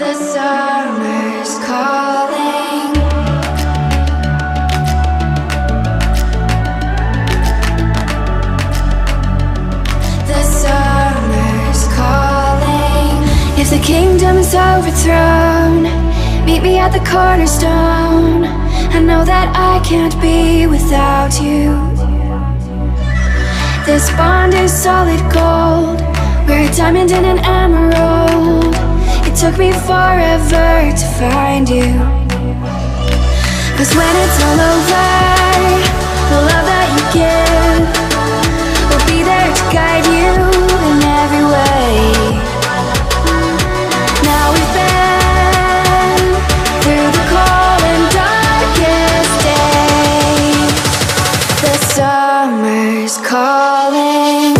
The summer's calling. The summer's calling. If the kingdom's overthrown, meet me at the cornerstone. I know that I can't be without you. This bond is solid gold. We're a diamond and an emerald took me forever to find you. Cause when it's all over The love that you give Will be there to guide you in every way. Now we've been Through the cold and darkest day The summer's calling.